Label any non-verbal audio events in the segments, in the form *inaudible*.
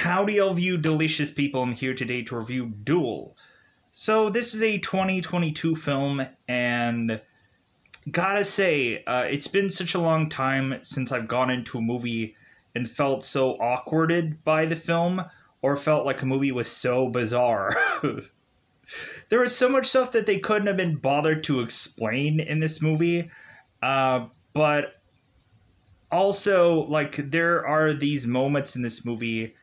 Howdy, all of you delicious people. I'm here today to review Dual. So, this is a 2022 film, and gotta say, uh, it's been such a long time since I've gone into a movie and felt so awkwarded by the film, or felt like a movie was so bizarre. *laughs* there was so much stuff that they couldn't have been bothered to explain in this movie, uh, but also, like, there are these moments in this movie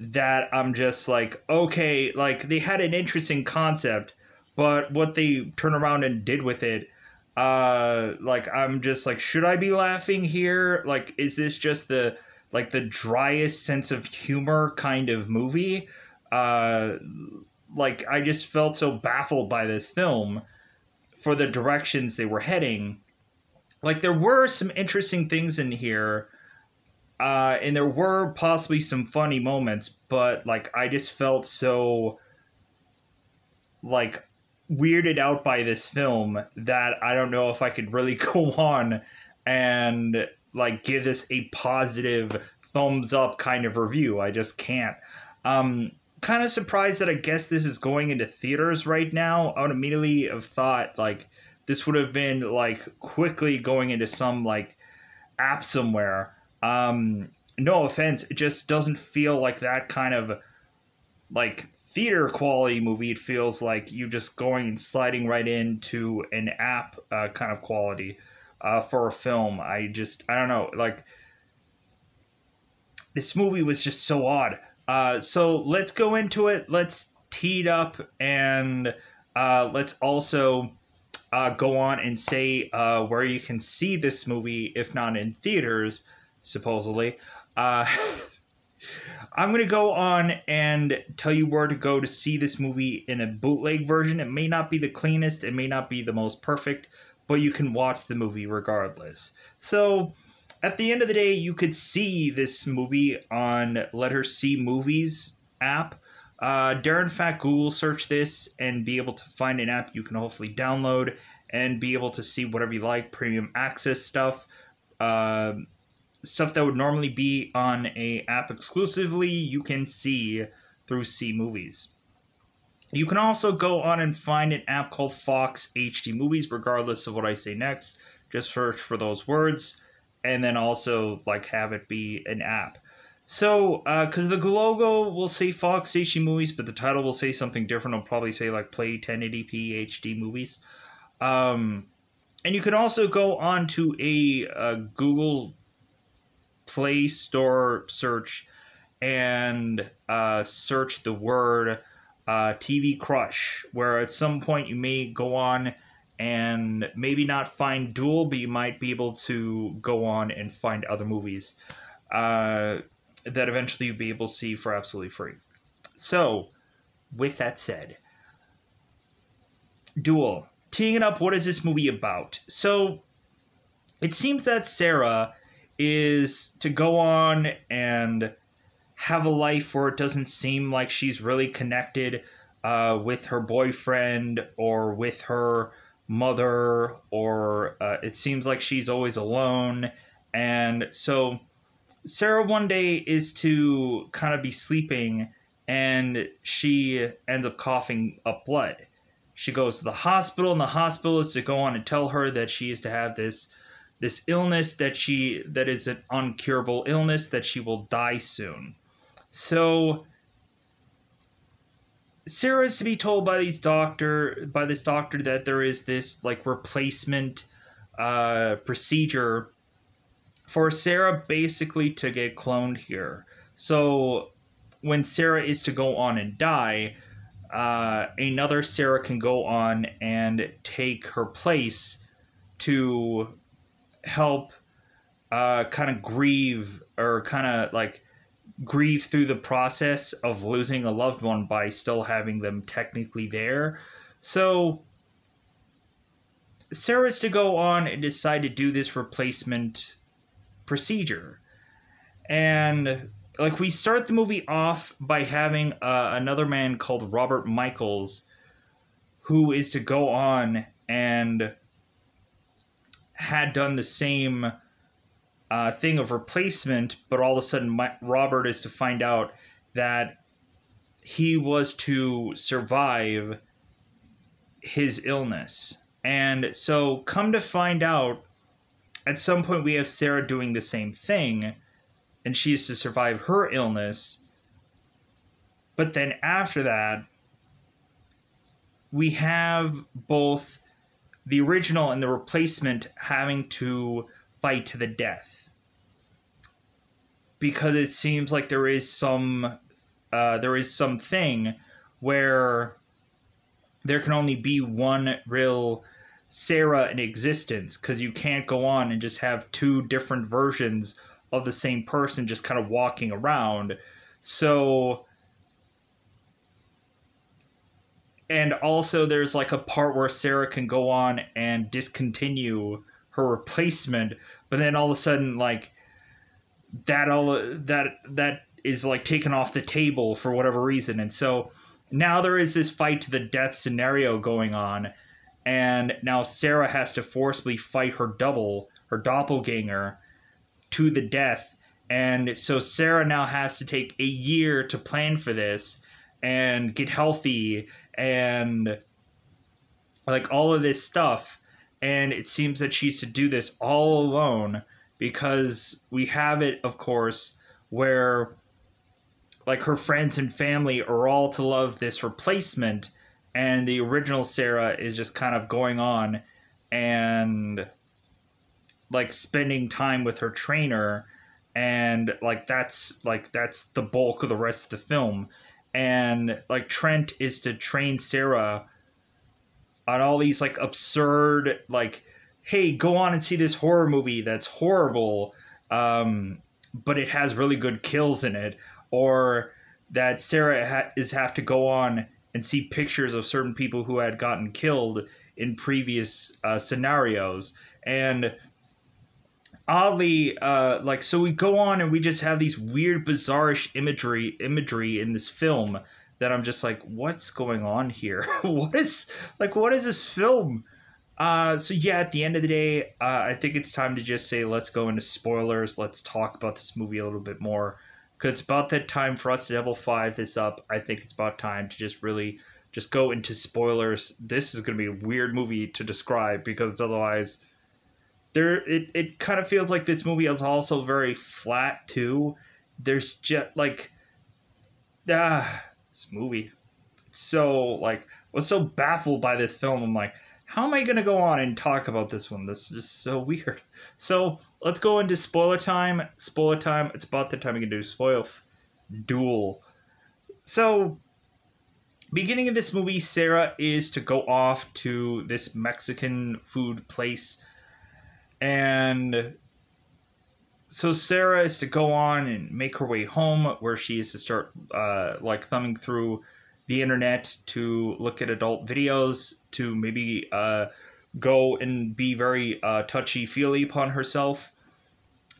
that I'm just like, okay, like they had an interesting concept, but what they turn around and did with it, uh, like I'm just like, should I be laughing here? Like, is this just the like the driest sense of humor kind of movie? Uh, like I just felt so baffled by this film for the directions they were heading. Like there were some interesting things in here uh, and there were possibly some funny moments, but like I just felt so like weirded out by this film that I don't know if I could really *laughs* go on and like give this a positive thumbs up kind of review. I just can't. Um, kind of surprised that I guess this is going into theaters right now. I would immediately have thought like this would have been like quickly going into some like app somewhere um, no offense, it just doesn't feel like that kind of like theater quality movie. It feels like you just going and sliding right into an app uh, kind of quality uh, for a film. I just I don't know like this movie was just so odd. Uh, so let's go into it. Let's tee it up and uh, let's also uh, go on and say uh, where you can see this movie, if not in theaters supposedly. Uh, *laughs* I'm going to go on and tell you where to go to see this movie in a bootleg version. It may not be the cleanest, it may not be the most perfect, but you can watch the movie regardless. So, at the end of the day, you could see this movie on Let Her See Movies app. Uh, dare in fact Google search this and be able to find an app you can hopefully download and be able to see whatever you like, premium access stuff. Uh, stuff that would normally be on a app exclusively you can see through C Movies. You can also go on and find an app called Fox HD Movies, regardless of what I say next. Just search for those words, and then also like have it be an app. So, because uh, the logo will say Fox HD Movies, but the title will say something different. It'll probably say like Play 1080p HD Movies. Um, and you can also go on to a, a Google Play Store search and uh, search the word uh, TV Crush, where at some point you may go on and maybe not find Dual, but you might be able to go on and find other movies uh, that eventually you'll be able to see for absolutely free. So, with that said, Dual. Teeing it up, what is this movie about? So, it seems that Sarah is to go on and have a life where it doesn't seem like she's really connected uh, with her boyfriend or with her mother, or uh, it seems like she's always alone. And so Sarah one day is to kind of be sleeping and she ends up coughing up blood. She goes to the hospital, and the hospital is to go on and tell her that she is to have this this illness that she that is an uncurable illness that she will die soon. So Sarah is to be told by these doctor by this doctor that there is this like replacement uh, procedure for Sarah basically to get cloned here. So when Sarah is to go on and die, uh, another Sarah can go on and take her place to help uh, kind of grieve or kind of like grieve through the process of losing a loved one by still having them technically there. So Sarah's to go on and decide to do this replacement procedure. And like we start the movie off by having uh, another man called Robert Michaels who is to go on and had done the same uh, thing of replacement, but all of a sudden my, Robert is to find out that he was to survive his illness. And so, come to find out, at some point we have Sarah doing the same thing, and she's to survive her illness. But then after that, we have both the original and the replacement having to fight to the death because it seems like there is some uh, there is something where there can only be one real Sarah in existence because you can't go on and just have two different versions of the same person just kind of walking around. So and also there's like a part where Sarah can go on and discontinue her replacement, but then all of a sudden like that all that that is like taken off the table for whatever reason, and so now there is this fight to the death scenario going on, and now Sarah has to forcibly fight her double, her doppelganger, to the death, and so Sarah now has to take a year to plan for this and get healthy and like all of this stuff. And it seems that she's to do this all alone because we have it of course where like her friends and family are all to love this replacement. And the original Sarah is just kind of going on and like spending time with her trainer. And like that's like that's the bulk of the rest of the film and like Trent is to train Sarah on all these like absurd like hey go on and see this horror movie that's horrible um, but it has really good kills in it or that Sarah ha- is have to go on and see pictures of certain people who had gotten killed in previous uh, scenarios. And oddly uh, like so we go on and we just have these weird bizarrish imagery imagery in this film that i'm just like what's going on here? *laughs* What is like what is this film? Uh, so yeah at the end of the day uh, i think it's time to just say let's go into spoilers. Let's talk about this movie a little bit more. Because it's about that time for us to level five this up. I think it's about time to just really just go into spoilers. This is going to be a weird movie to describe because otherwise there it, it kind of feels like this movie is also very flat too. There's just like ah this movie. It's so like I was so baffled by this film. I'm like how am i going to go on and talk about this one? This is just so *laughs* weird. So let's go into spoiler time. Spoiler time it's about the time we can do spoil duel. So beginning of this movie sarah is to go off to this mexican food place and so Sarah is to go on and make her way home, where she is to start uh, like thumbing through the internet to look at adult videos, to maybe uh, go and be very uh, touchy feely upon herself.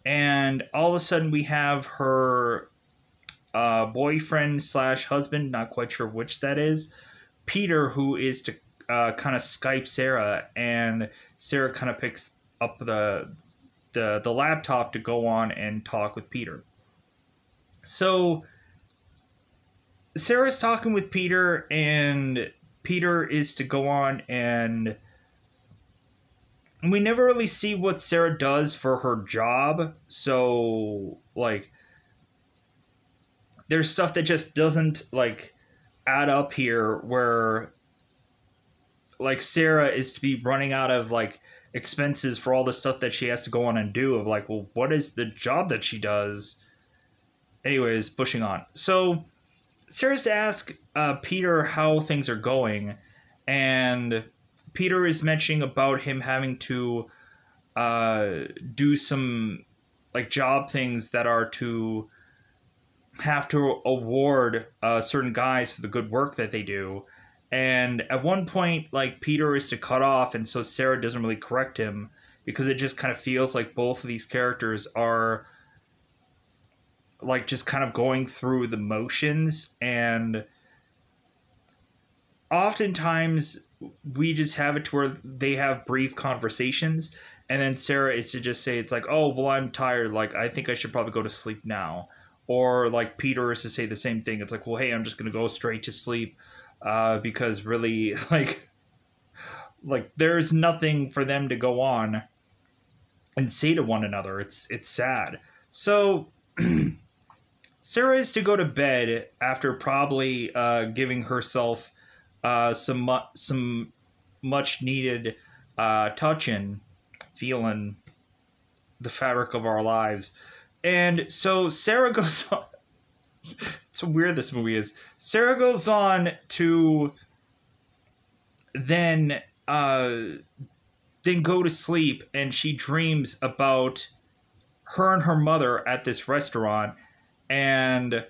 And all of a sudden, we have her uh, boyfriend slash husband, not quite sure which that is, Peter, who is to uh, kind of Skype Sarah, and Sarah kind of picks up the the the laptop to go on and talk with Peter. So Sarah's talking with Peter and Peter is to go on and we never really see what Sarah does for her job. So like there's stuff that just doesn't like add up here where like Sarah is to be running out of like expenses for all the stuff that she has to go on and do of like well what is the job that she does? Anyways pushing on. So sarah's to ask uh, peter how things are going and peter is mentioning about him having to uh, do some like job things that are to have to award uh, certain guys for the good work that they do and at one point, like Peter is to cut off, and so Sarah doesn't really correct him because it just kind of feels like both of these characters are like just kind of going through the motions and oftentimes we just have it to where they have brief conversations and then Sarah is to just say it's like, oh well, I'm tired. Like I think I should probably go to sleep now. Or like Peter is to say the same thing. It's like, well, hey, I'm just gonna go straight to sleep uh, because really, *laughs* like, like there's nothing for them to go on and say to one another. It's it's sad. So *clears throat* Sarah is to go to bed after probably uh, giving herself uh, some mu- some much needed uh, touching, feeling the fabric of our lives, and so Sarah *laughs* goes on. It's weird this movie is. Sarah goes on to then uh, then go to sleep, and she dreams about her and her mother at this restaurant, and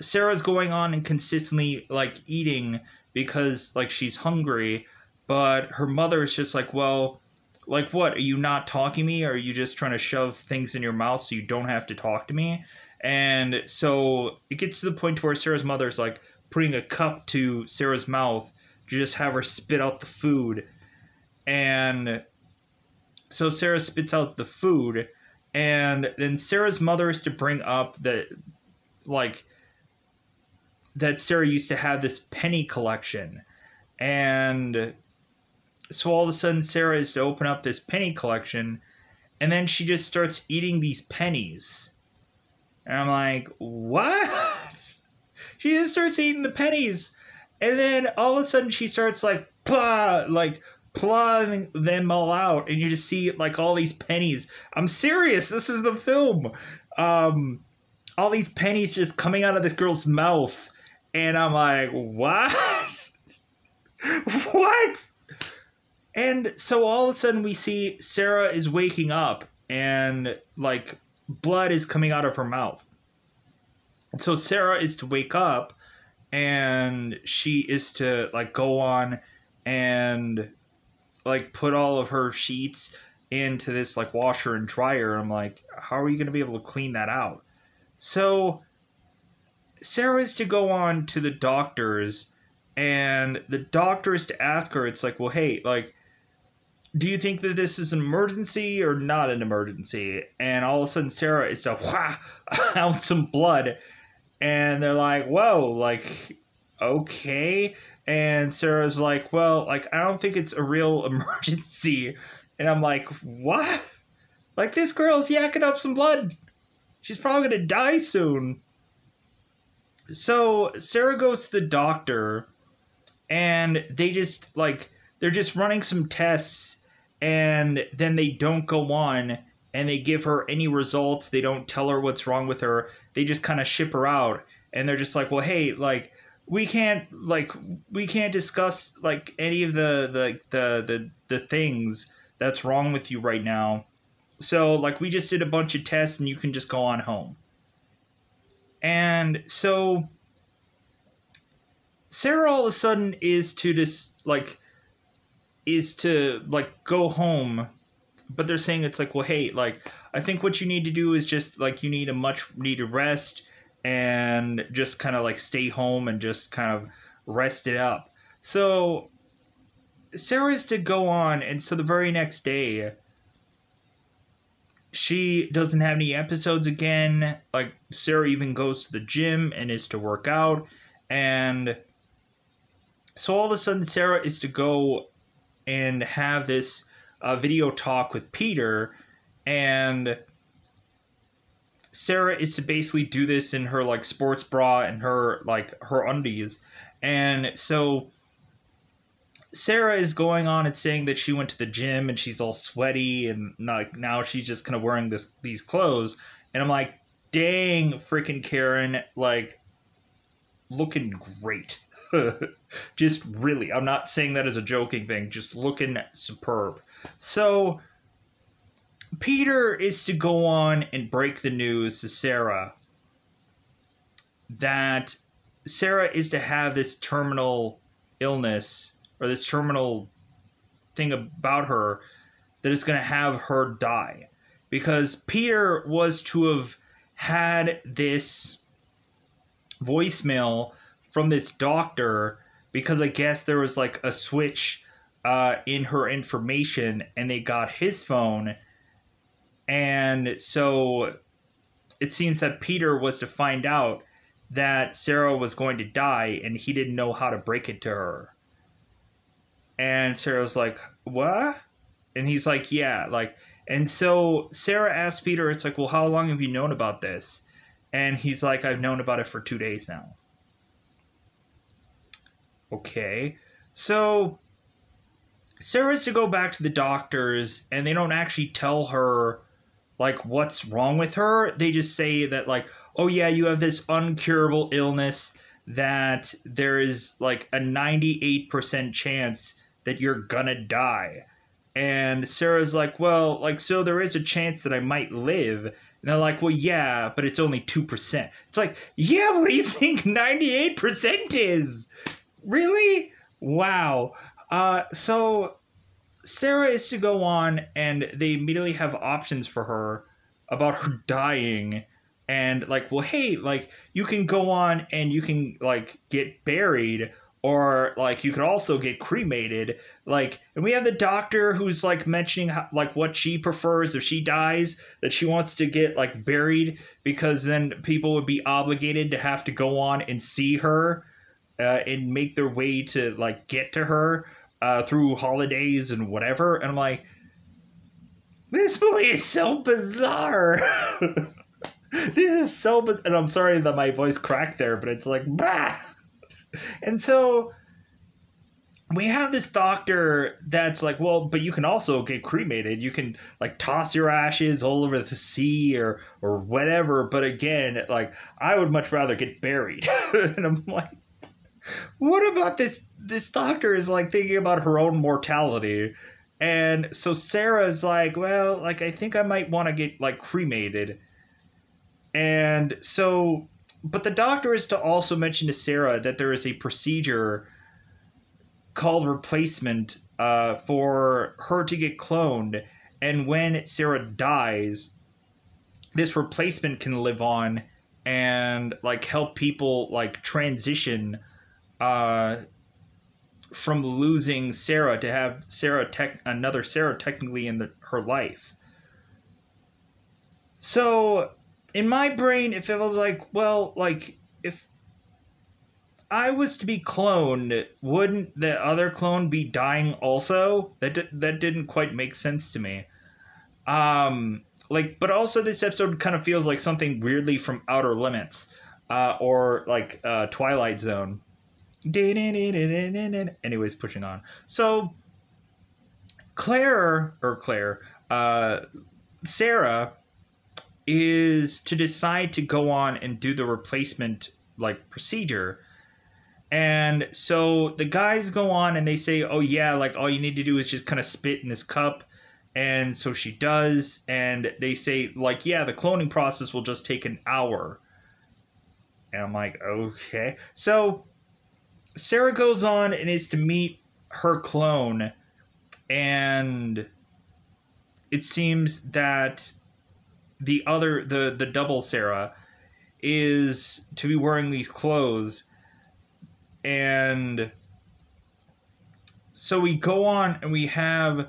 Sarah's going on and consistently like eating because like she's hungry, but her mother is just like, well, like what? Are you not talking to me? Or are you just trying to shove things in your mouth so you don't have to talk to me? And so it gets to the point where Sarah's mother's like putting a cup to Sarah's mouth to just have her spit out the food. And so Sarah spits out the food, and then Sarah's mother is to bring up that, like, that Sarah used to have this penny collection. And so all of a sudden, Sarah is to open up this penny collection, and then she just starts eating these pennies. And I'm like, what? *laughs* she just starts eating the pennies. And then all of a sudden, she starts like, blah, like plowing them all out, and you just see like all these pennies. I'm serious. This is the film. Um, all these pennies just coming out of this girl's mouth, and I'm like, what? *laughs* what? And so all of a sudden we see Sarah is waking up and like blood is coming out of her mouth. And so Sarah is to wake up and she is to like go on and like put all of her sheets into this like washer and dryer. I'm like, how are you going to be able to clean that out? So Sarah is to go on to the doctors and the doctor is to ask her it's like well hey like do you think that this is an emergency or not an emergency? And all of a sudden, Sarah is to whah, *laughs* out some blood, and they're like, "Whoa!" Like, okay. And Sarah's like, "Well, like I don't think it's a real *laughs* emergency." And I'm like, "What? Like this girl's yakking up some blood. She's probably gonna die soon." So Sarah goes to the doctor, and they just like they're just running some tests and then they don't go on and they give her any results. They don't tell her what's wrong with her. They just kind of ship her out and they're just like, "Well, hey, like we can't like we can't discuss like any of the the the the, the things that's wrong with you right now." So, like we just did a bunch of tests and you can just go on home. And so Sarah all of a sudden is to just like is to like go home. But they're saying it's like well hey like i think what you need to do is just like you need a much needed rest and just kind of like stay home and just kind of rest it up. So sarah's to go on and so the very next day she doesn't have any episodes again. Like sarah even goes to the gym and is to work out. And so all of a sudden sarah is to go and have this uh, video talk with Peter, and Sarah is to basically do this in her like sports bra and her like her undies, and so Sarah is going on and saying that she went to the gym and she's all sweaty and like now she's just kind of wearing this these clothes, and I'm like, dang, freaking Karen, like looking great. *laughs* just really, I'm not saying that as a joking thing, just looking superb. So, Peter is to go on and break the news to Sarah that Sarah is to have this terminal illness or this terminal thing about her that is going to have her die. Because Peter was to have had this voicemail from this doctor because I guess there was like a switch uh, in her information and they got his phone. And so it seems that Peter was to find out that Sarah was going to die and he didn't know how to break it to her. And Sarah was like, What? And he's like, Yeah, like, and so Sarah asked Peter, It's like, Well, how long have you known about this? And he's like, I've known about it for two days now. Okay. So Sarah's to go back to the doctors, and they don't actually tell her like what's wrong with her. They just say that like, oh yeah, you have this uncurable illness that there is like a 98% chance that you're gonna die. And Sarah's like, well, like, so there is a chance that I might live. And they're like, well, yeah, but it's only 2%. It's like, yeah, what do you *laughs* think 98% is? Really? Wow. Uh, so Sarah is to go on, and they immediately have options for her about her dying. And like, well, hey, like you can go on and you can like get buried, or like you could also get cremated. Like, and we have the doctor who's like mentioning how, like what she prefers if she dies, that she wants to get like buried because then people would be obligated to have to go on and see her uh, and make their way to like get to her uh, through holidays and whatever. And I'm like, this movie is so bizarre. *laughs* this is so bizarre. And I'm sorry that my voice cracked there, but it's like, bah. *laughs* And so we have this doctor that's like, well, but you can also get cremated. You can like toss your ashes all over the sea or or whatever. But again, like I would much rather get buried. *laughs* and I'm like, what about this this doctor is like thinking about her own mortality? And so sarah's like well like i think i might want to get like cremated. And so but the doctor is to also mention to sarah that there is a procedure called replacement uh, for her to get cloned. And when sarah dies this replacement can live on and like help people like transition uh, from losing Sarah to have Sarah tech another Sarah technically in the, her life. So in my brain, if it was like, well, like if I was to be cloned, wouldn't the other clone be dying also? That that didn't quite make sense to me. Um, like, but also this episode kind of feels like something weirdly from Outer Limits, uh, or like uh, Twilight Zone. Anyways, pushing on. So Claire or Claire, uh, Sarah is to decide to go on and do the replacement like procedure. And so the guys go on and they say, "Oh yeah, like all you need to do is just kind of spit in this cup." And so she does, and they say, like, yeah, the cloning process will just take an hour. And I'm like, okay. So Sarah goes on and is to meet her clone, and it seems that the other the the double Sarah is to be wearing these clothes and so we go on and we have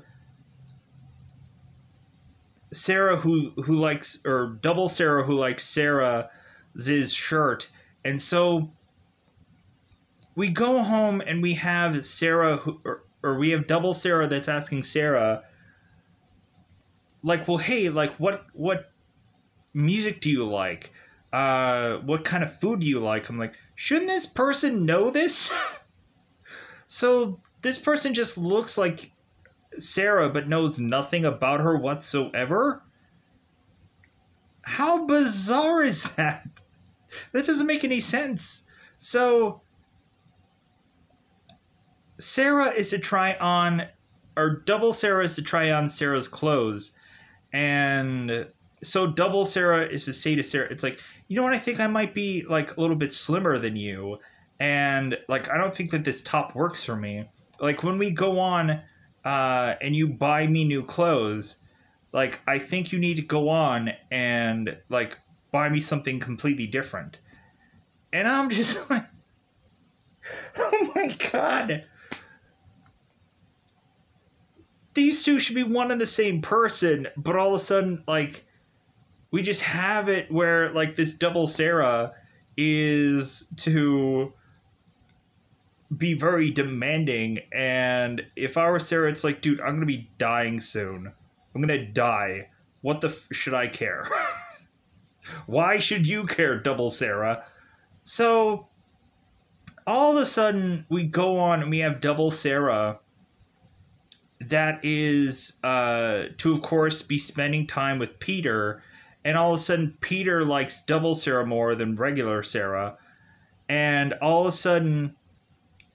Sarah who who likes or double Sarah who likes Sarah's shirt and so we go home and we have Sarah, who, or, or we have double Sarah that's asking Sarah, like, well, hey, like, what what music do you like? Uh, what kind of food do you like? I'm like, shouldn't this person know this? *laughs* so this person just looks like Sarah, but knows nothing about her whatsoever. How bizarre is that? *laughs* That doesn't make any sense. So Sarah is to try on, or double Sarah is to try on Sarah's clothes. And so double Sarah is to say to Sarah, it's like, you know what, I think I might be like a little bit slimmer than you. And like, I don't think that this top works for me. Like, when we go on uh, and you buy me new clothes, like, I think you need to go on and like buy me something completely different. And I'm just *laughs* like, oh my god these two should be one and the same person, but all of a sudden, like, we just have it where, like, this double Sarah is to be very demanding. And if I were Sarah, it's like, dude, I'm gonna be dying soon. I'm gonna die. What the f- should I care? *laughs* Why should you care, double Sarah? So, all of a sudden, we go on and we have double Sarah that is uh, to, of course, be spending time with Peter. And all of a sudden, Peter likes double Sarah more than regular Sarah. And all of a sudden,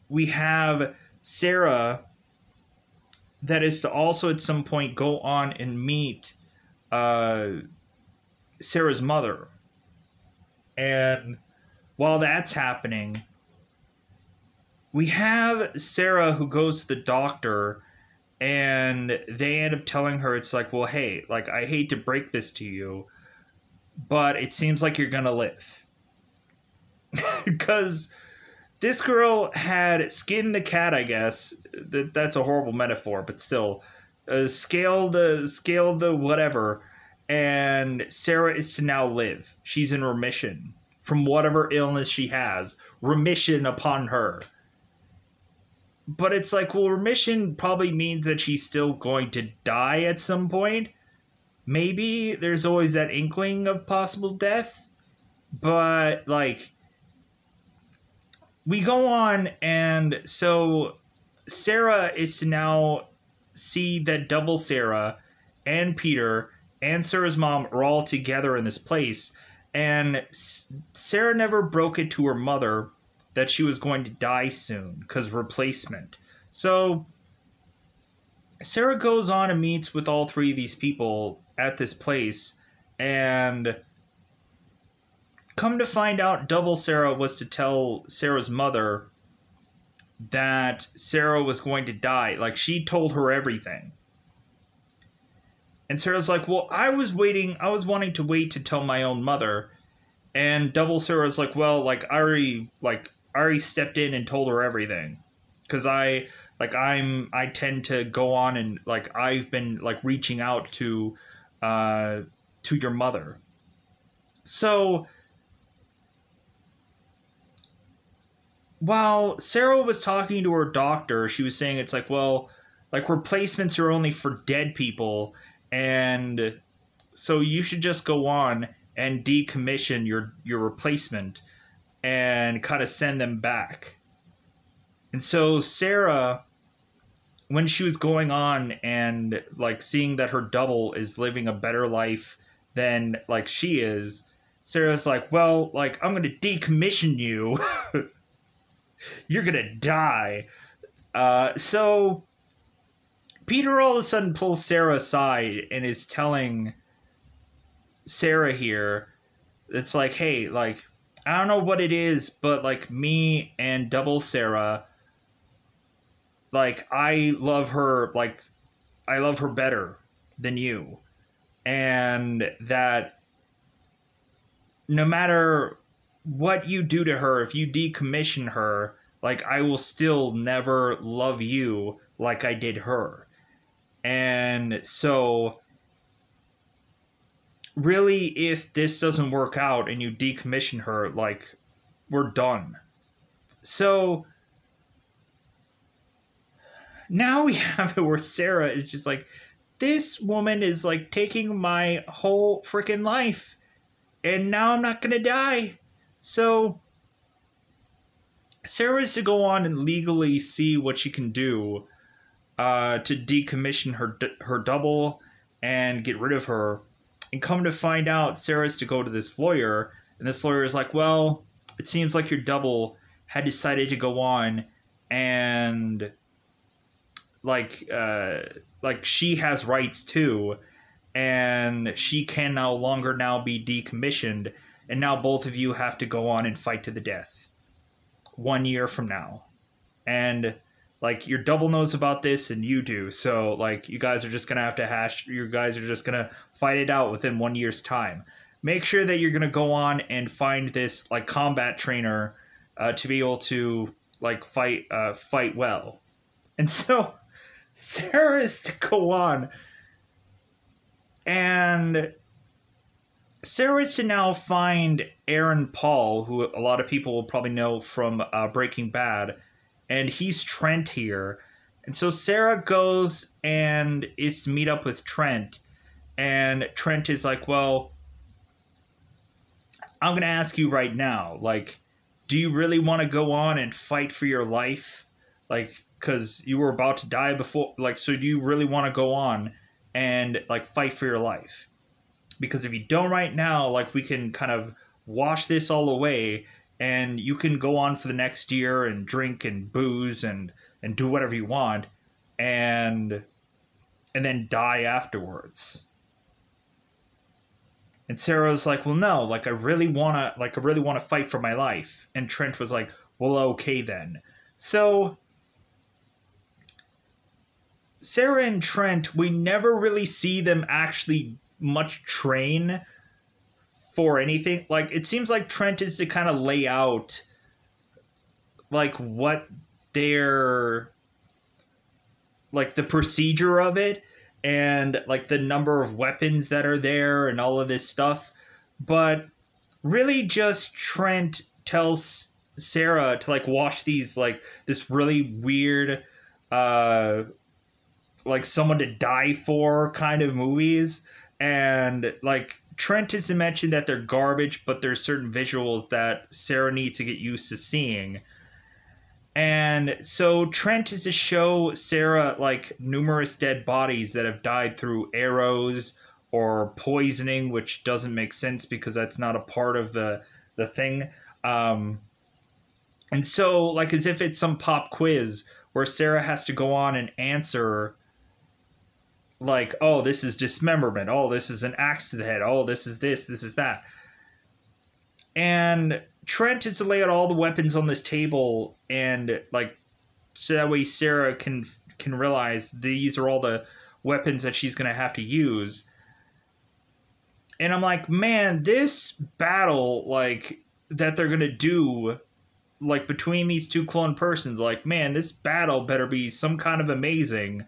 we have Sarah that is to also at some point go on and meet uh, Sarah's mother. And while that's happening, we have Sarah who goes to the doctor and they end up telling her it's like, well, hey, like I hate to break this to you, but it seems like you're gonna live. *laughs* Because this girl had skinned the cat, I guess. That that's a horrible metaphor, but still, uh, scaled, uh, scaled the whatever, and Sarah is to now live. She's in remission from whatever illness she has. Remission upon her. But it's like, well, remission probably means that she's still going to die at some point. Maybe there's always that inkling of possible death, but like we go on, and so Sarah is to now see that double Sarah and Peter and Sarah's mom are all together in this place. And Sarah never broke it to her mother that she was going to die soon because replacement. So Sarah goes on and meets with all three of these people at this place, and come to find out, Double Sarah was to tell Sarah's mother that Sarah was going to die. Like, she told her everything. And Sarah's like, Well, I was waiting, I was wanting to wait to tell my own mother. And Double Sarah's like, Well, like, I already, like, I already stepped in and told her everything. Because I, like, I'm, I tend to go on and, like, I've been, like, reaching out to, uh, to your mother. So, while Sarah was talking to her doctor, she was saying it's like, well, like replacements are only for dead people, and so you should just go on and decommission your your replacement and kind of send them back. And so Sarah when she was going on and like seeing that her double is living a better life than like she is, Sarah's like, "Well, like I'm to decommission you." *laughs* You're gonna die. Uh, so Peter all of a sudden pulls Sarah aside and is telling Sarah here, it's like, hey, like, I don't know what it is, but like me and double Sarah, like, I love her, like, I love her better than you. And that no matter what you do to her, if you decommission her, like I will still never love you like I did her. And so really if this doesn't work out and you decommission her, like we're done. So now we *laughs* have it where Sarah is just like this woman is like taking my whole freaking life and now I'm not to die so Sarah is to go on and legally see what she can do uh, to decommission her her double and get rid of her. And come to find out, Sarah's to go to this lawyer, and this lawyer is like, "Well, it seems like your double had decided to go on and like uh, like she has rights too, and she can no longer now be decommissioned." and now both of you have to go on and fight to the death one year from now. And like your double knows about this and you do. So like you guys are just to have to hash you guys are just to fight it out within 1 year's time. Make sure that you're going to go on and find this like combat trainer uh, to be able to like fight uh, fight well. And so *laughs* Sarah is to go on. And Sarah is to now find Aaron Paul, who a lot of people will probably know from uh, Breaking Bad, and he's Trent here. And so Sarah goes and is to meet up with Trent, and Trent is like, Well, I'm going to ask you right now, like, do you really want to go on and fight for your life? Like, because you were about to die before, like, so do you really want to go on and, like, fight for your life? Because if you don't right now, like, we can kind of wash this all away and you can go on for the next year and drink and booze and and do whatever you want and and then die afterwards and sarah was like well no like i really want to like i really want to fight for my life. And trent was like well okay then. So sarah and trent we never really see them actually much train for anything. Like it seems like Trent is to kind of lay out like what their like the procedure of it and like the number of weapons that are there and all of this stuff. But really just Trent tells Sarah to like watch these like this really weird uh like someone to die for kind of movies and like Trent is to mention that they're garbage, but there's certain visuals that Sarah needs to get used to seeing. And so Trent is to show Sarah like numerous dead bodies that have died through arrows or poisoning, which doesn't make sense because that's not a part of the the thing. Um, and so, like as if it's some pop quiz where Sarah has to go on and answer like, oh, this is dismemberment. Oh, this is an axe to the head. Oh, this is this, this is that. And Trent is to lay out all the weapons on this table and like so that way Sarah can can realize these are all the weapons that she's gonna have to use. And I'm like, man, this battle like that they're gonna do like between these two clone persons, like, man, this battle better be some kind of amazing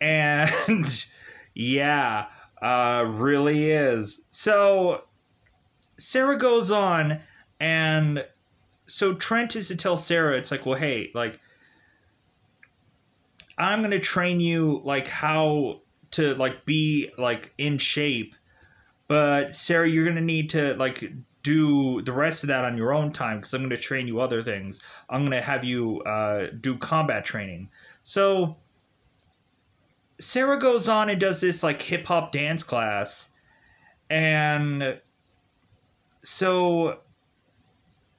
and *laughs* yeah, uh, really is. So Sarah goes on, and so Trent is to tell Sarah, it's like, well, hey, like, I'm gonna train you like how to like be like in shape, but Sarah, you're gonna need to like do the rest of that on your own time because I'm gonna train you other things. I'm gonna have you uh, do combat training. So Sarah goes on and does this like hip hop dance class. And so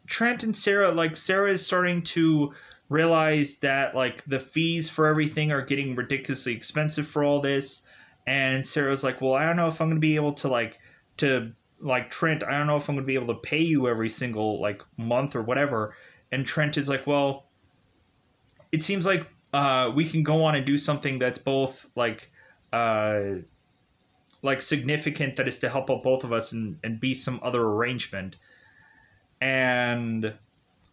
Trent and Sarah, like Sarah is starting to realize that like the fees for everything are getting ridiculously expensive for all this. And Sarah's like, well, I don't know if I'm going to be able to like, to like Trent, I don't know if I'm going to be able to pay you every single like month or whatever. And Trent is like, well, it seems like uh, we can go on and do something that's both like uh, like significant that is to help out both of us and, and be some other arrangement. And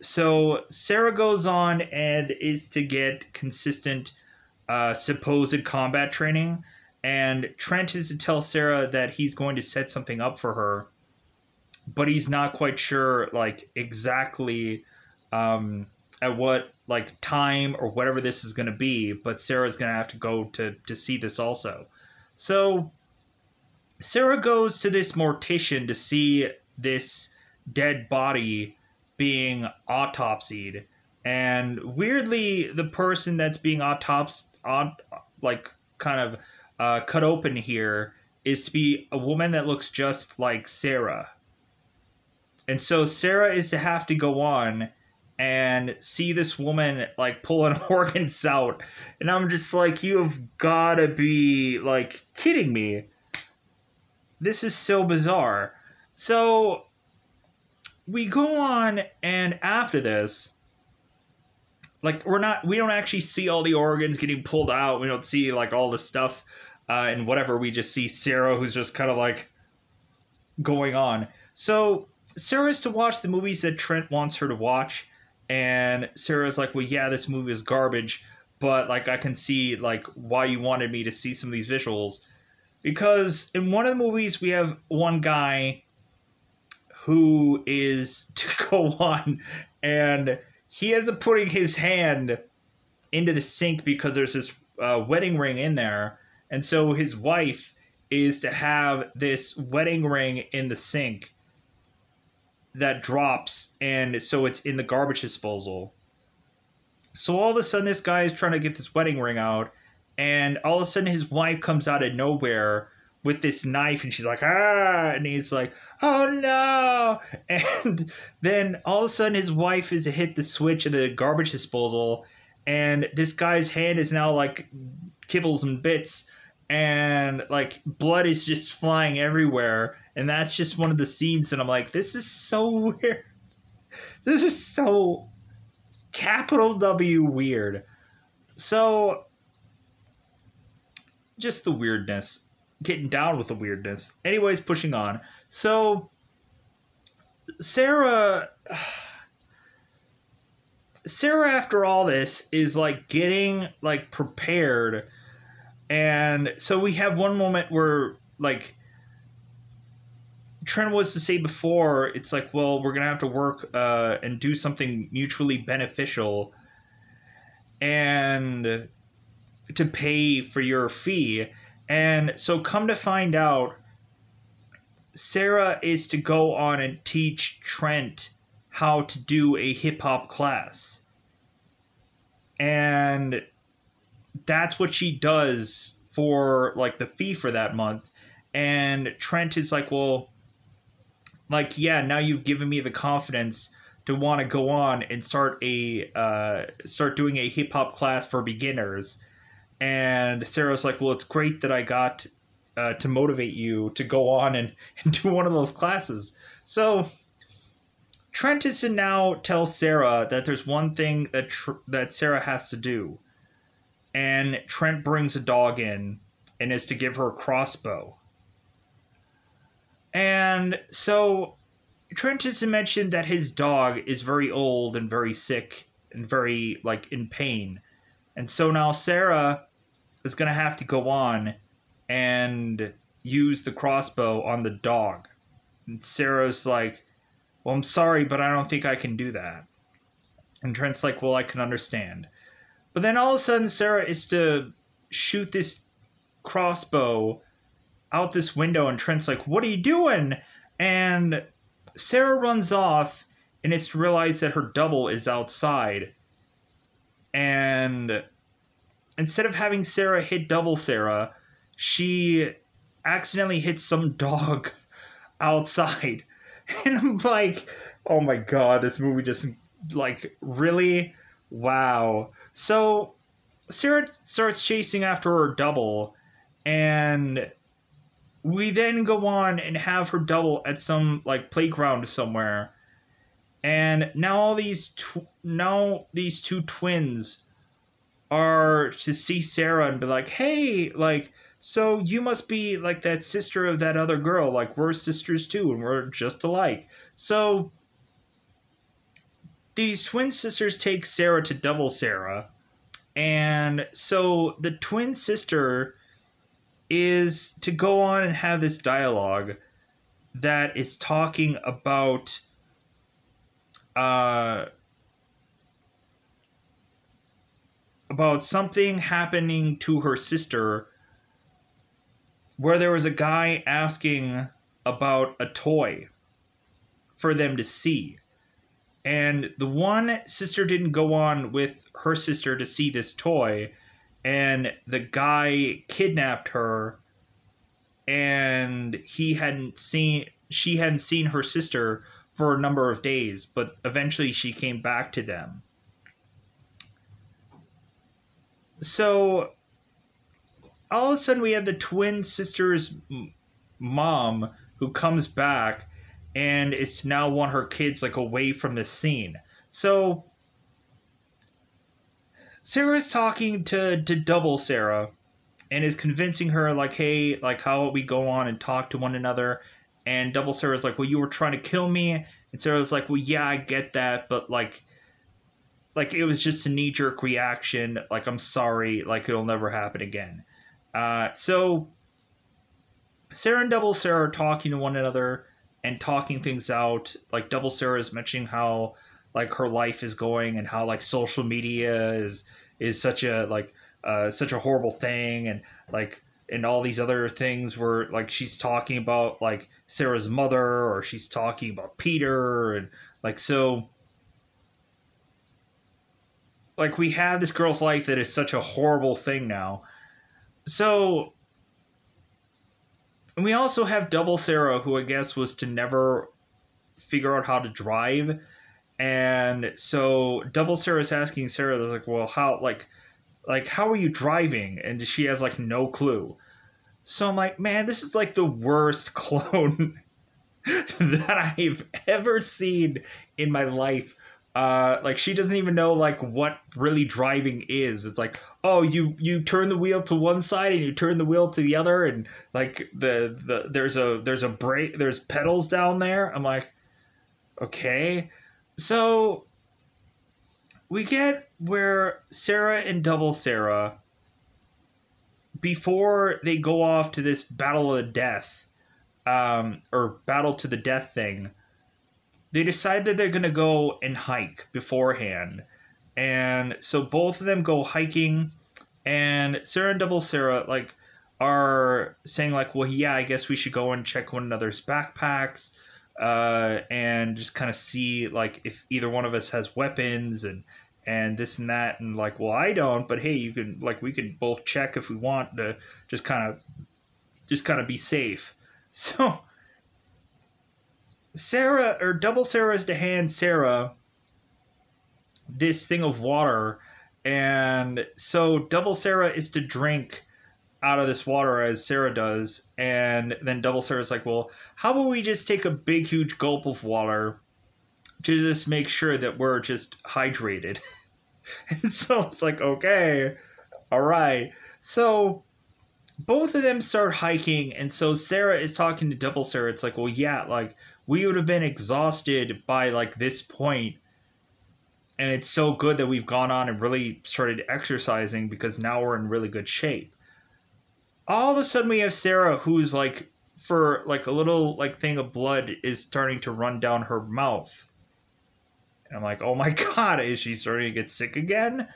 so Sarah goes on and is to get consistent uh, supposed combat training. And Trent is to tell Sarah that he's going to set something up for her, but he's not quite sure, like, exactly um, at what like time or whatever this is going to be, but Sarah's going to have to go to to see this also. So Sarah goes to this mortician to see this dead body being autopsied. And weirdly the person that's being autopsied on like kind of uh, cut open here is to be a woman that looks just like Sarah. And so Sarah is to have to go on and see this woman like pulling *laughs* organs out. And i'm just like you have gotta be like kidding me this is so bizarre. So we go on and after this like we're not we don't actually see all the organs getting pulled out. We don't see like all the stuff uh, and whatever. We just see sarah who's just kind of like going on. So sarah's to watch the movies that trent wants her to watch and Sarah's like, well, yeah, this movie is garbage, but like I can see like why you wanted me to see some of these visuals because in one of the movies we have one guy who is to go on and he ends up putting his hand into the sink because there's this uh, wedding ring in there. And so his wife is to have this wedding ring in the sink that drops and so it's in the garbage disposal. So all of a sudden this guy is trying to get this wedding ring out and all of a sudden his wife comes out of nowhere with this knife and she's like ah! And he's like oh no! *laughs* And then all of a sudden his wife is hit the switch of the garbage disposal and this guy's hand is now like kibbles and bits and like blood is just flying everywhere. And that's just one of the scenes that i'm like this is so *laughs* weird. This is so capital w weird. So just the weirdness getting down with the weirdness. Anyways, pushing on. So Sarah *sighs* Sarah after all this is like getting like prepared and so we have one moment where like Trent was to say before, it's like, well, we're gonna have to work uh, and do something mutually beneficial, and to pay for your fee. And so, come to find out, Sarah is to go on and teach Trent how to do a hip hop class. And that's what she does for like the fee for that month. And Trent is like, well, like, yeah, now you've given me the confidence to want to go on and start a uh, start doing a hip hop class for beginners and Sarah's like, "Well, it's great that I got uh, to motivate you to go on and, *laughs* and do one of those classes." So Trenton now tells Sarah that there's one thing that tr- that Sarah has to do, and Trent brings a dog in and is to give her a crossbow. And so Trent has mentioned that his dog is very old and very sick and very like in pain and so now Sarah is going to have to go on and use the crossbow on the dog. And Sarah's like, Well, I'm sorry, but I don't think I can do that. And Trent's like, Well, I can understand. But then all of a sudden, Sarah is to shoot this crossbow out this window, and Trent's like, What are you doing? And Sarah runs off and is to realize that her double is outside and instead of having Sarah hit double Sarah, she accidentally hits some dog *laughs* outside. *laughs* And I'm like, oh my god, this movie just like really wow. So Sarah starts chasing after her double and we then go on and have her double at some like playground somewhere and now all these tw- now these two twins are to see Sarah and be like, "Hey, like so you must be like that sister of that other girl. Like we're sisters too and we're just alike." So these twin sisters take Sarah to double Sarah. And so the twin sister is to go on and have this dialogue that is talking about uh, about something happening to her sister where there was a guy asking about a toy for them to see. And the one sister didn't go on with her sister to see this toy, and the guy kidnapped her, and he hadn't seen she hadn't seen her sister for a number of days, but eventually she came back to them. So all of a sudden we have the twin sister's mom who comes back and it's now want her kids like away from the scene. So Sarah's talking to to double Sarah and is convincing her like, hey, like how about we go on and talk to one another and Double Sarah's like, well, you were trying to kill me. And Sarah's like, well, yeah, I get that, but like, like it was just a knee jerk reaction. Like I'm sorry, like it'll never happen again. Uh, so Sarah and Double Sarah are talking to one another and talking things out. Like Double Sarah is mentioning how like her life is going and how like social media is is such a like uh, such a horrible thing and like and all these other things where like she's talking about like Sarah's mother or she's talking about Peter and like so like we have this girl's life that is such a horrible thing now. So and we also have Double Sarah who I guess was to never figure out how to drive. And so Double Sarah is asking Sarah, that's like, well, how, like, like, how are you driving? And she has like no clue. So I'm like, man, this is like the worst *laughs* clone that I've ever seen in my life. Uh, like she doesn't even know like what really driving is. It's like, oh, you you turn the wheel to one side and you turn the wheel to the other, and like the the there's a there's a brake there's pedals down there. I'm like, okay, so we get where Sarah and Double Sarah before they go off to this battle of death um, or battle to the death thing they decide that they're going to go and hike beforehand. And so both of them go hiking and sarah and double sarah like are saying like well yeah i guess we should go and check one another's backpacks uh, and just kind of see like if either one of us has weapons and and this and that and like well i don't but hey you can like we could both check if we want to just kind of just kind of be safe. *laughs* So sarah or double sarah is to hand sarah this thing of water and so double sarah is to drink out of this water as sarah does and then double sarah's like well how about we just take a big huge gulp of water to just make sure that we're just hydrated. *laughs* and so it's like, okay, all right. So both of them start hiking, and so Sarah is talking to Double Sarah. It's like, well, yeah, like we would have been exhausted by like this point, and it's so good that we've gone on and really started exercising because now we're in really good shape. All of a sudden, we have Sarah who's like, for like a little like thing of blood is starting to run down her mouth I'm like, oh my *laughs* god, is she starting to get sick again?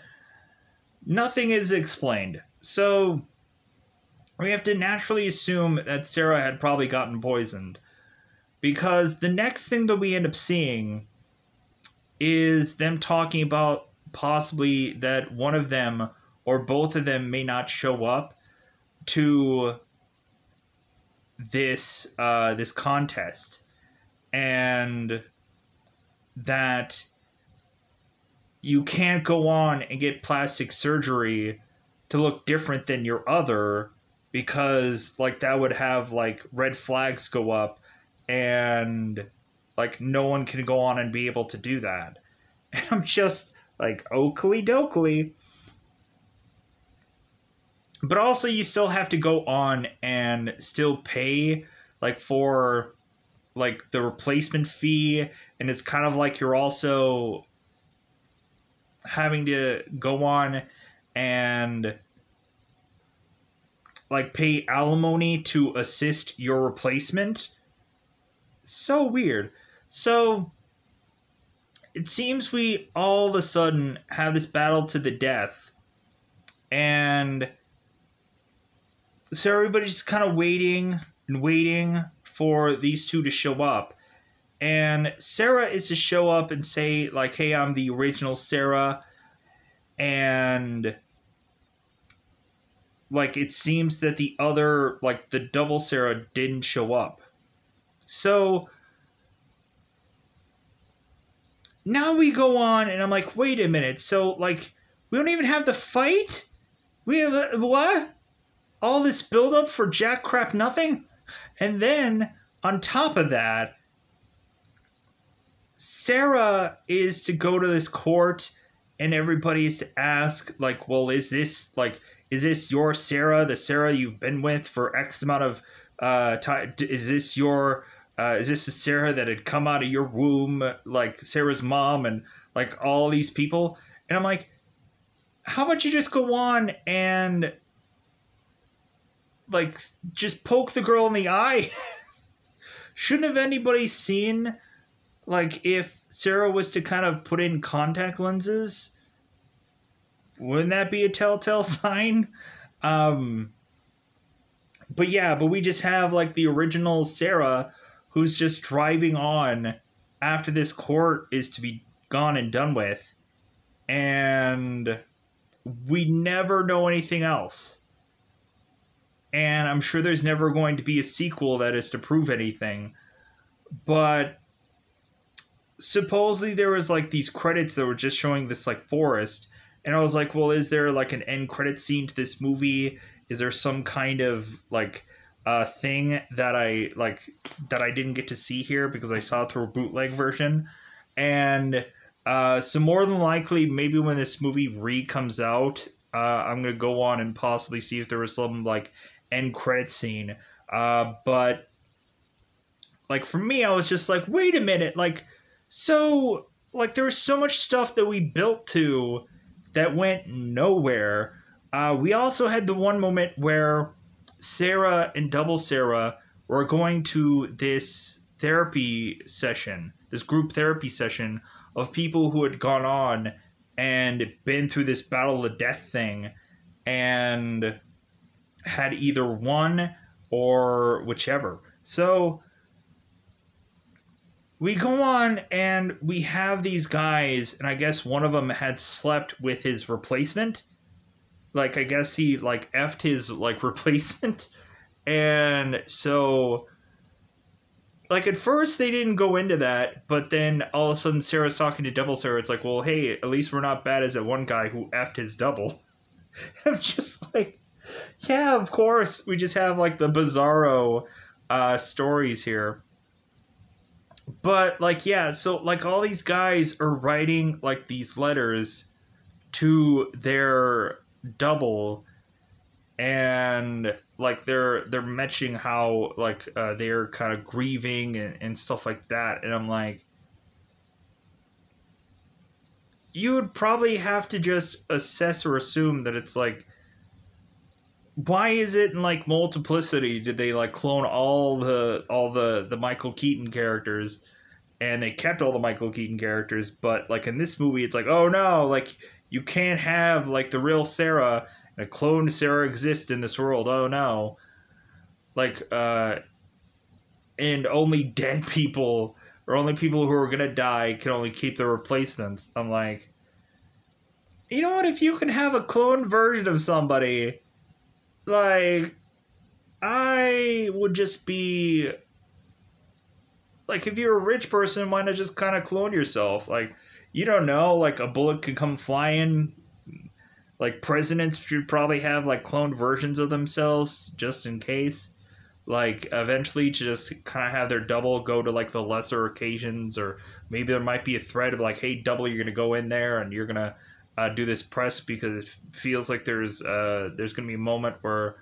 Nothing is explained. So we have to naturally assume that Sarah had probably gotten poisoned. Because the next thing that we end up seeing is them talking about possibly that one of them or both of them may not show up to this uh, this contest. And that you can't go on and get plastic surgery to look different than your other because like that would have like red flags go up and like no one can go on and be able to do that. *laughs* And i'm just like oakley dokley. But also you still have to go on and still pay like for like the replacement fee. And it's kind of like you're also having to go on and like pay alimony to assist your replacement. So weird. So it seems we all of a sudden have this battle to the death. And so everybody's kind of waiting and waiting for these two to show up and Sarah is to show up and say like, "Hey, I'm the original Sarah," and like it seems that the other like the double Sarah didn't show up. So now we go on and I'm like, "Wait a minute. So like we don't even have the fight? We have what? All this build up for jack crap nothing?" And then on top of that, Sarah is to go to this court and everybody is to ask like well is this like is this your sarah the sarah you've been with for x amount of uh time is this your uh is this sarah that had come out of your womb like sarah's mom and like all these people And I'm like, how about you just go on and like just poke the girl in the eye? *laughs* Shouldn't have anybody seen like if Sarah was to kind of put in contact lenses? Wouldn't that be a telltale *laughs* sign? Um but yeah, but we just have like the original Sarah who's just driving on after this court is to be gone and done with. And we never know anything else. And I'm sure there's never going to be a sequel that is to prove anything. But supposedly there was like these credits that were just showing this like forest. And I was like, well, is there like an end credit scene to this movie? Is there some kind of like uh, thing that I like that I didn't get to see here because I saw it through a bootleg version? And uh, so more than likely, maybe when this movie re comes out, uh, I'm gonna go on and possibly see if there was some like end credit scene. Uh, but like for me, I was just like, wait a minute, like so like there was so much stuff that we built to that went nowhere. Uh, we also had the one moment where Sarah and Double Sarah were going to this therapy session, this group therapy session of people who had gone on and been through this battle of death thing and had either won or whichever. So we go on and we have these guys, and I guess one of them had slept with his replacement. Like I guess he like effed his like *laughs* replacement, and so like at first they didn't go into that, but then all of a sudden Sarah's talking to Double Sarah. It's like, well, hey, at least we're not bad as that one guy who effed his double. *laughs* I'm just like, yeah, of course. We just have like the bizarro uh, stories here. But like, yeah, so like all these guys are writing like these letters to their double and like they're they're mentioning how like uh, they're kind of grieving and, and stuff like that and i'm like you would probably have to just assess or assume that it's like why is it in like multiplicity? Did they like clone all the all the the michael keaton characters and they kept all the michael keaton characters but like in this movie it's like oh no like you can't have like the real sarah a clone Sarah exists in this world. Oh no. Like, uh, and only dead people or only people who are gonna die can only keep the replacements. I'm like, you know what? If you can have a clone version of somebody, like, I would just be like, if you're a rich person, why not just kind of clone yourself? Like, you don't know, like a bullet could come flying. Like presidents should probably have like cloned versions of themselves just in case. Like eventually to just kind of have their double go to like the lesser occasions or maybe there might be a threat of like hey double you're gonna go in there and you're gonna uh, do this press because it feels like there's uh, there's gonna be a moment where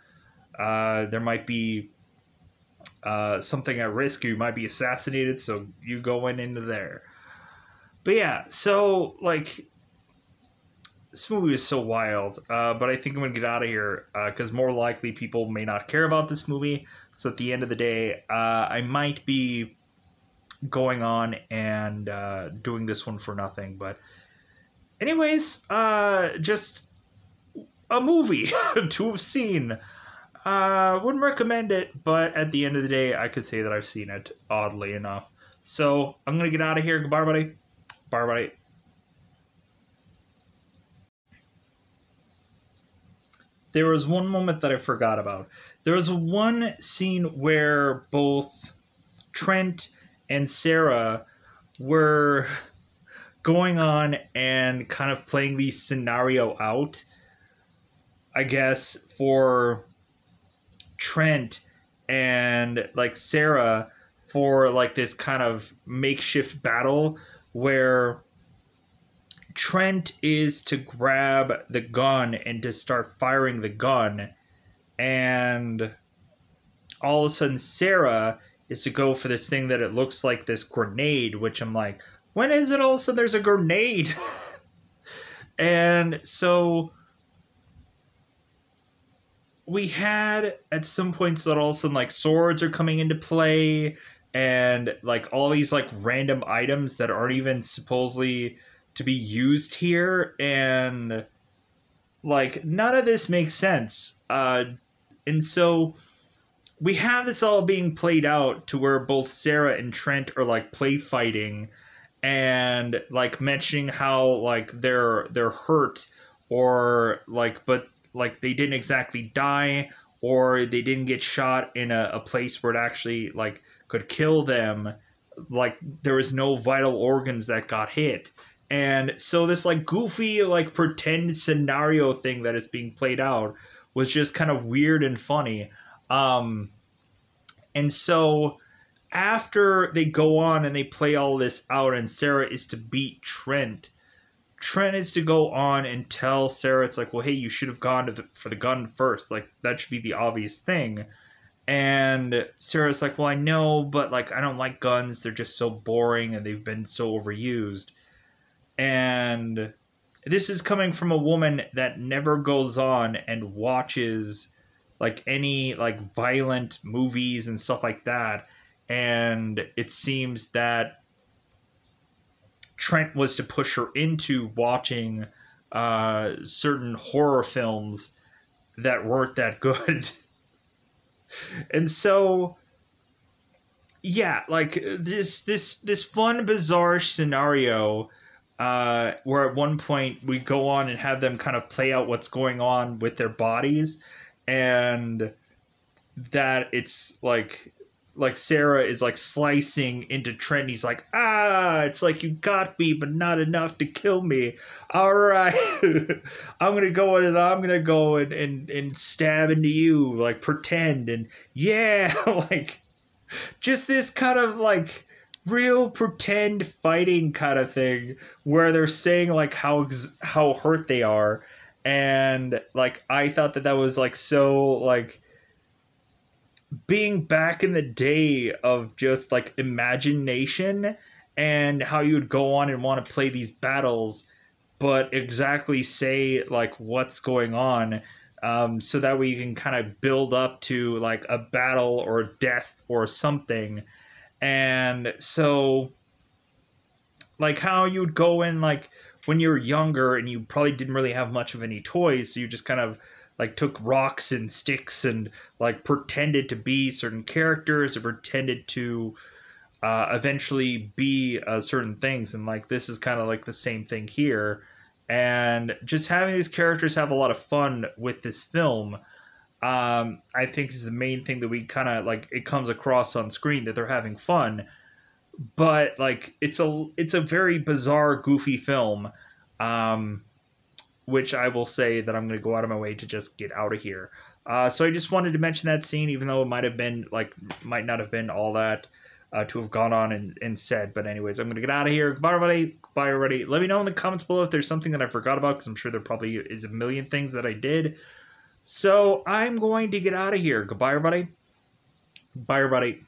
uh, there might be uh, something at risk you might be assassinated so you go in into there but yeah so like this movie is so wild. Uh, but I think I'm gonna get out of here because uh, more likely people may not care about this movie. So at the end of the day, uh, I might be going on and uh, doing this one for nothing. But anyways, uh, just a movie *laughs* to have seen. Uh, wouldn't recommend it, but at the end of the day, I could say that I've seen it. Oddly enough. So I'm gonna get out of here. Goodbye, buddy. Bye, buddy. there was one moment that I forgot about. There was one scene where both Trent and Sarah were going on and kind of playing the scenario out. I guess for Trent and like Sarah for like this kind of makeshift battle where Trent is to grab the gun and to start firing the gun. And all of a sudden, Sarah is to go for this thing that it looks like this grenade, which I'm like, when is it all of a sudden there's a grenade? *laughs* And so we had at some points that all of a sudden like swords are coming into play and like all these like random items that aren't even supposedly to be used here and like none of this makes sense. Uh and so we have this all being played out to where both sarah and trent are like play fighting and like mentioning how like they're they're hurt or like but like they didn't exactly die or they didn't get shot in a, a place where it actually like could kill them like there was no vital organs that got hit. And so this like goofy like pretend scenario thing that is being played out was just kind of weird and funny. Um and so after they go on and they play all this out and sarah is to beat trent Trent is to go on and tell Sarah, it's like, well, hey, you should have gone to the, for the gun first. Like, that should be the obvious thing. And Sarah's like, well, I know, but like, I don't like guns. They're just so boring and they've been so overused. And this is coming from a woman that never goes on and watches like any like violent movies and stuff like that. And it seems that Trent was to push her into watching uh, certain horror films that weren't that good. *laughs* and so yeah, like this this this fun bizarre scenario uh, where at one point we go on and have them kind of play out what's going on with their bodies and that it's like like Sarah is like slicing into Trent. He's like, ah, it's like you got me, but not enough to kill me. All right, *laughs* I'm gonna go and I'm gonna go and, and and stab into you, like pretend and yeah, *laughs* like just this kind of like real pretend fighting kind of thing where they're saying like how how hurt they are, and like I thought that that was like so like being back in the day of just like imagination and how you would go on and want to play these battles but exactly say like what's going on um, so that way you can kind of build up to like a battle or death or something. And so like how you would go in like when you were younger and you probably didn't really have much of any toys so you just kind of like took rocks and sticks and like pretended to be certain characters or pretended to uh, eventually be uh, certain things. And like this is kind of like the same thing here. And just having these characters have a lot of fun with this film um, i think is the main thing that we kind of like it comes across on screen that they're having fun. But like it's a it's a very bizarre goofy film. Um, which I will say that I'm going to go out of my way to just get out of here. Uh, so I just wanted to mention that scene, even though it might have been like might not have been all that uh, to have gone on and, and said. But anyways, I'm going to get out of here. Goodbye, everybody. Goodbye, everybody. Let me know in the comments below if there's something that I forgot about, because I'm sure there probably is a million things that I did. So I'm going to get out of here. Goodbye, everybody. Bye, everybody.